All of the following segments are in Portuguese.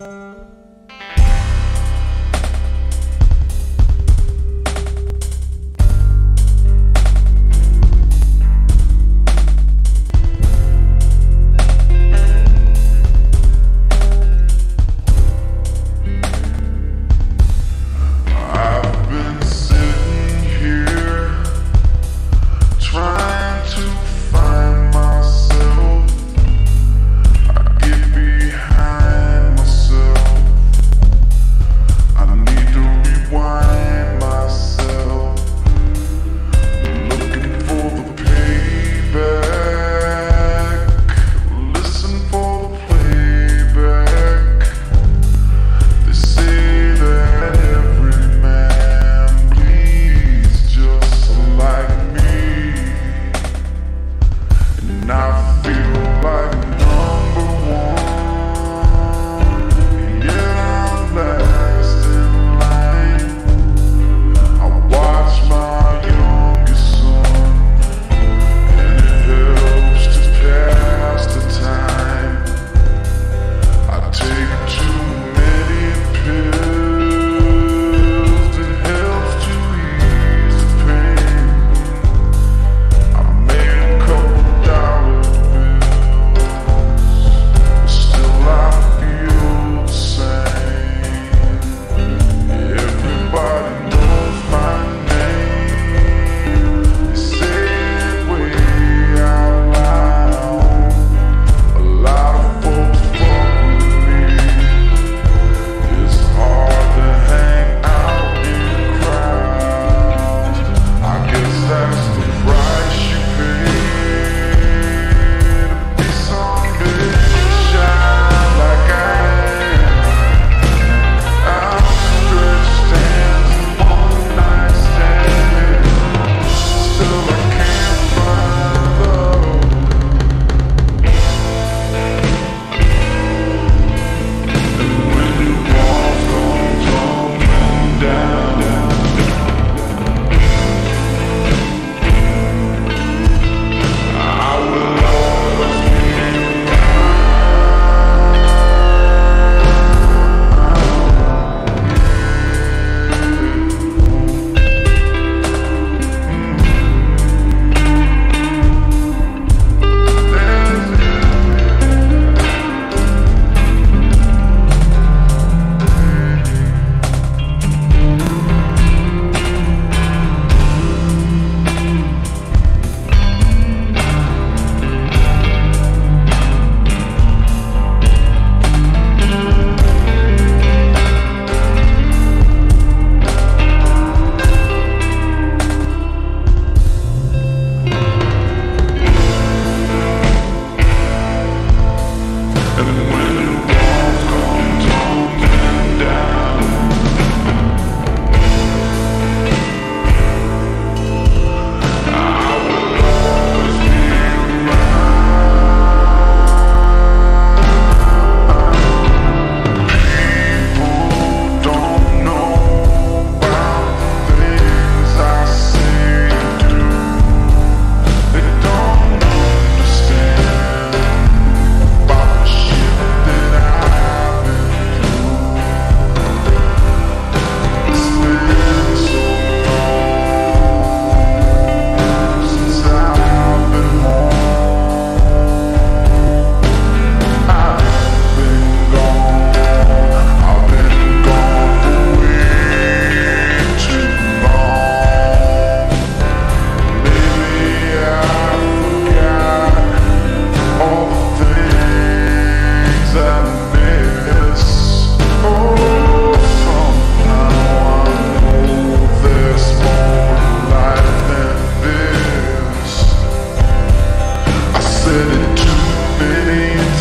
I've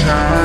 time